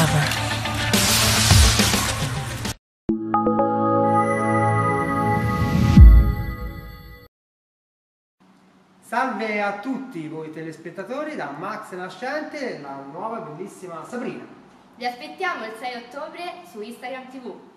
forever. Salve a tutti voi telespettatori da Max Nascente e la nuova bellissima Sabrina. Vi aspettiamo il 6 ottobre su Instagram TV.